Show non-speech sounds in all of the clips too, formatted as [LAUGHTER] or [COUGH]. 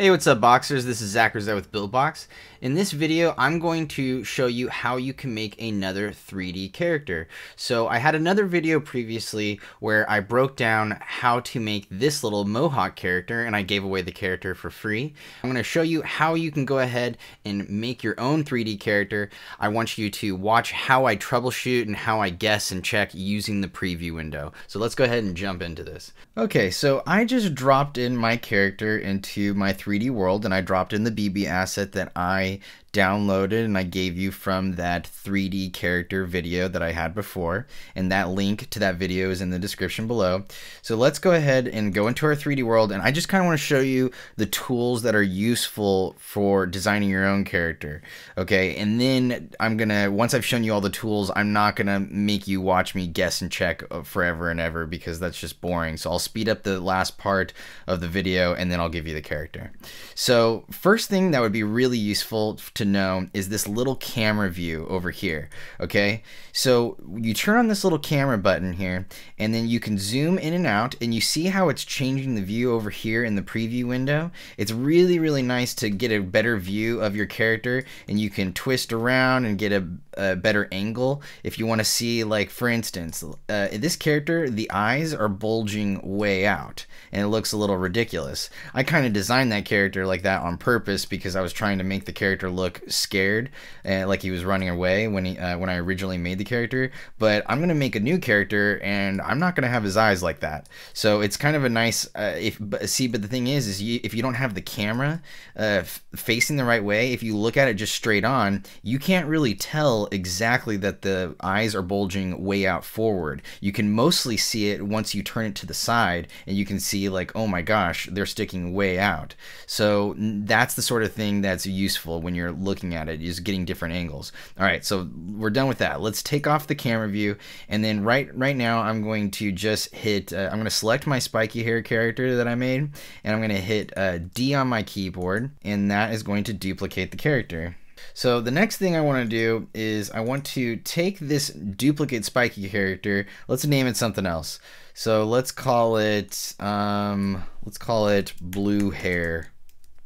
Hey, what's up boxers? This is Zach Rosette with BuildBox. In this video, I'm going to show you how you can make another 3D character. So I had another video previously where I broke down how to make this little Mohawk character and I gave away the character for free. I'm going to show you how you can go ahead and make your own 3D character. I want you to watch how I troubleshoot and how I guess and check using the preview window. So let's go ahead and jump into this. Okay, so I just dropped in my character into my 3D world and I dropped in the BB asset that I downloaded and I gave you from that 3D character video that I had before. And that link to that video is in the description below. So let's go ahead and go into our 3D world. And I just kind of want to show you the tools that are useful for designing your own character. Okay. And then I'm going to, once I've shown you all the tools, I'm not going to make you watch me guess and check uh, forever and ever because that's just boring. So I'll speed up the last part of the video and then I'll give you the character. So first thing that would be really useful to know is this little camera view over here. Okay, so you turn on this little camera button here, and then you can zoom in and out, and you see how it's changing the view over here in the preview window. It's really, really nice to get a better view of your character, and you can twist around and get a, a better angle if you want to see, like, for instance, uh, this character, the eyes are bulging way out, and it looks a little ridiculous. I kind of designed that character like that on purpose because I was trying to make the character look look scared and like he was running away when he uh, when I originally made the character. But I'm gonna make a new character and I'm not gonna have his eyes like that. So it's kind of a nice uh, if but, see. But the thing is, is you, if you don't have the camera uh, facing the right way, if you look at it just straight on, you can't really tell exactly that the eyes are bulging way out forward. You can mostly see it once you turn it to the side, and you can see like, oh my gosh, they're sticking way out. So that's the sort of thing that's useful when you're looking at it is getting different angles. All right, so we're done with that. Let's take off the camera view, and then right right now I'm going to just hit. Uh, I'm going to select my spiky hair character that I made, and I'm going to hit uh, D on my keyboard, and that is going to duplicate the character. So the next thing I want to do is I want to take this duplicate spiky character. Let's name it something else. So let's call it um, let's call it blue hair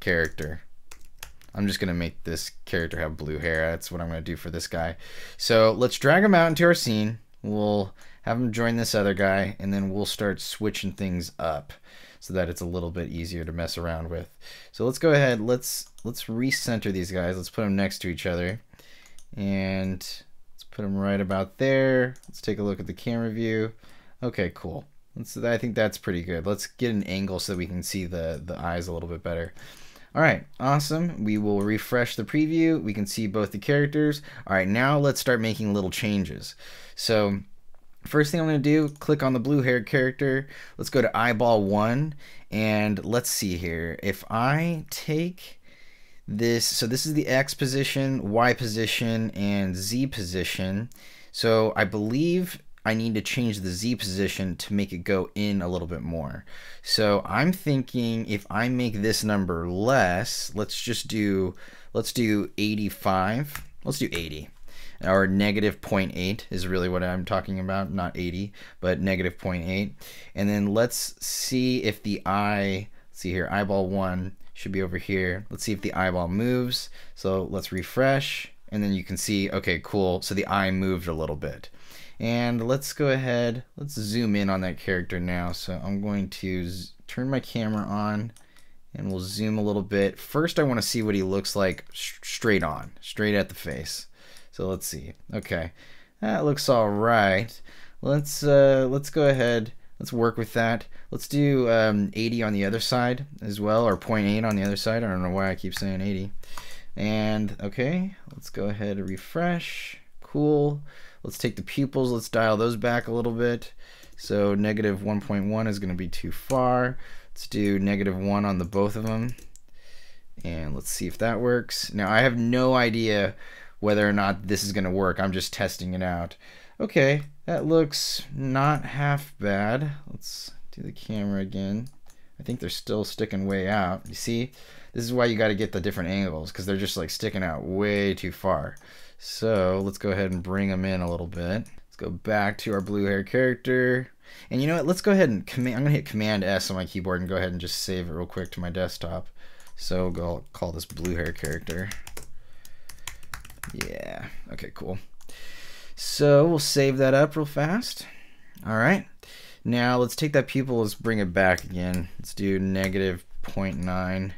character. I'm just going to make this character have blue hair. That's what I'm going to do for this guy. So let's drag him out into our scene. We'll have him join this other guy, and then we'll start switching things up so that it's a little bit easier to mess around with. So let's go ahead. Let's let's recenter these guys. Let's put them next to each other, and let's put them right about there. Let's take a look at the camera view. Okay, cool. Let's, I think that's pretty good. Let's get an angle so that we can see the the eyes a little bit better. All right, awesome. We will refresh the preview. We can see both the characters. All right, now let's start making little changes. So first thing I'm going to do, click on the blue haired character. Let's go to eyeball one and let's see here. If I take this, so this is the X position, Y position, and Z position. So I believe I need to change the Z position to make it go in a little bit more. So I'm thinking if I make this number less, let's just do, let's do 85. Let's do 80 or negative 0.8 is really what I'm talking about, not 80, but negative 0.8. And then let's see if the eye, see here, eyeball one should be over here. Let's see if the eyeball moves. So let's refresh and then you can see, okay, cool. So the eye moved a little bit. And let's go ahead, let's zoom in on that character now. So I'm going to turn my camera on and we'll zoom a little bit. First, I want to see what he looks like straight on, straight at the face. So let's see. Okay, that looks all right. Let's uh, let's go ahead. Let's work with that. Let's do um, 80 on the other side as well, or 0.8 on the other side. I don't know why I keep saying 80. And okay, let's go ahead and refresh. Cool. Let's take the pupils, let's dial those back a little bit. So negative 1.1 is going to be too far. Let's do negative 1 on the both of them. And let's see if that works. Now I have no idea whether or not this is going to work. I'm just testing it out. Okay, that looks not half bad. Let's do the camera again. I think they're still sticking way out. You see? This is why you got to get the different angles because they're just like sticking out way too far. So let's go ahead and bring them in a little bit. Let's go back to our blue hair character. And you know what? Let's go ahead and command. I'm gonna hit Command S on my keyboard and go ahead and just save it real quick to my desktop. So I'll call this blue hair character. Yeah, okay, cool. So we'll save that up real fast. All right. Now let's take that pupil, let's bring it back again. Let's do negative 0.9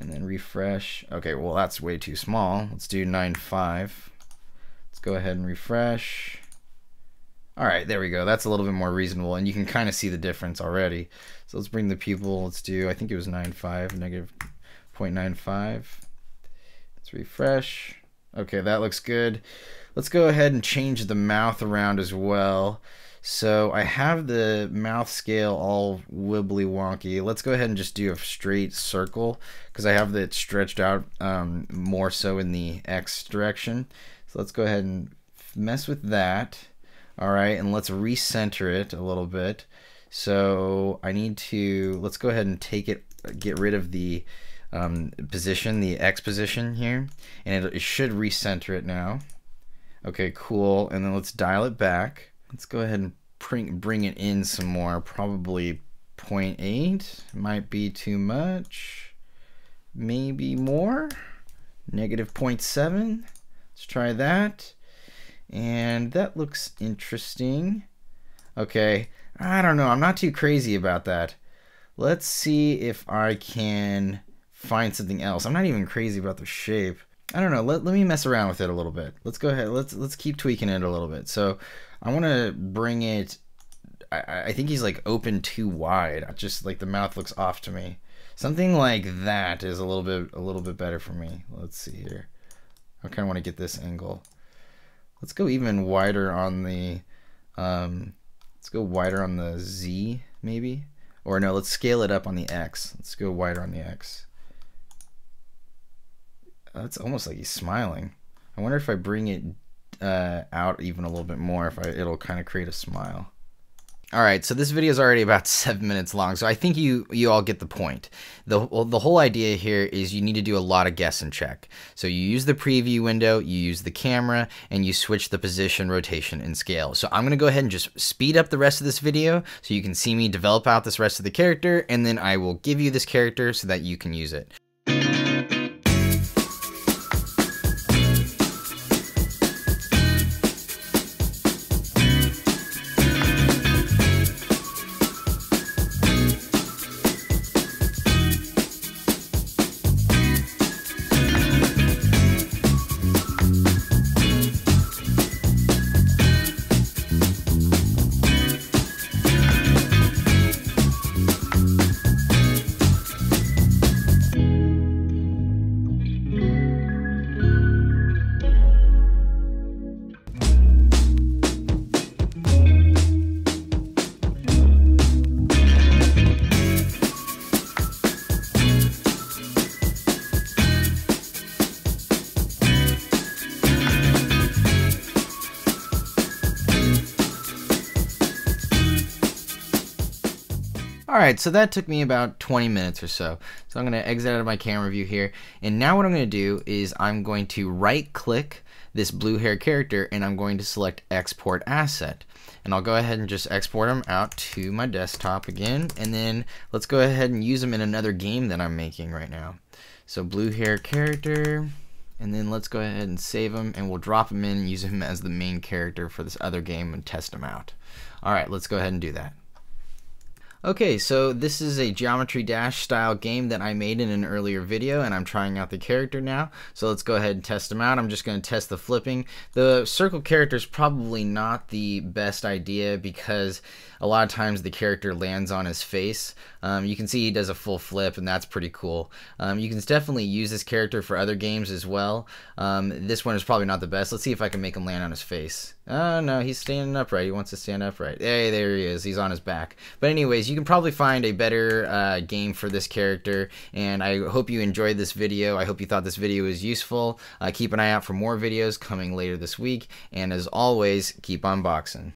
and then refresh. Okay, well that's way too small. Let's do 9.5. Let's go ahead and refresh. All right, there we go. That's a little bit more reasonable, and you can kind of see the difference already. So let's bring the pupil. Let's do, I think it was 9.5, negative 0.95. Let's refresh. Okay, that looks good. Let's go ahead and change the mouth around as well. So I have the mouth scale all wibbly wonky. Let's go ahead and just do a straight circle because I have it stretched out um, more so in the X direction. So let's go ahead and mess with that. All right, and let's recenter it a little bit. So I need to, let's go ahead and take it, get rid of the um, position, the X position here, and it, it should recenter it now. Okay, cool. And then let's dial it back. Let's go ahead and bring, bring it in some more. Probably 0.8 might be too much. Maybe more. Negative 0.7. Let's try that. And that looks interesting. Okay, I don't know. I'm not too crazy about that. Let's see if I can find something else. I'm not even crazy about the shape. I don't know. Let, let me mess around with it a little bit. Let's go ahead. Let's let's keep tweaking it a little bit. So I want to bring it. I, I think he's like open too wide. Just like the mouth looks off to me. Something like that is a little bit a little bit better for me. Let's see here. I kind of want to get this angle. Let's go even wider on the. Um, let's go wider on the Z maybe. Or no, let's scale it up on the X. Let's go wider on the X. That's almost like he's smiling. I wonder if I bring it uh, out even a little bit more, if I, it'll kind of create a smile. All right, so this video is already about [LAUGHS] seven minutes long, so I think you you all get the point. the The whole idea here is you need to do a lot of guess and check. So you use the preview window, you use the camera, and you switch the position, rotation, and scale. So I'm gonna go ahead and just speed up the rest of this video so you can see me develop out this rest of the character, and then I will give you this character so that you can use it. Alright, so that took me about 20 minutes or so. So I'm going to exit out of my camera view here. And now what I'm going to do is I'm going to right click this blue hair character and I'm going to select export asset. And I'll go ahead and just export them out to my desktop again. And then let's go ahead and use them in another game that I'm making right now. So blue hair character, and then let's go ahead and save them and we'll drop them in and use them as the main character for this other game and test them out. All right, let's go ahead and do that. Okay, so this is a Geometry Dash style game that I made in an earlier video and I'm trying out the character now. So let's go ahead and test them out. I'm just going to test the flipping. The circle character is probably not the best idea because a lot of times the character lands on his face. Um, you can see he does a full flip and that's pretty cool. Um, you can definitely use this character for other games as well. Um, this one is probably not the best. Let's see if I can make him land on his face. Oh no, he's standing upright. He wants to stand upright. Hey, there he is. He's on his back. But anyways, you can probably find a better uh, game for this character. And I hope you enjoyed this video. I hope you thought this video was useful. Uh, keep an eye out for more videos coming later this week. And as always, keep on boxing.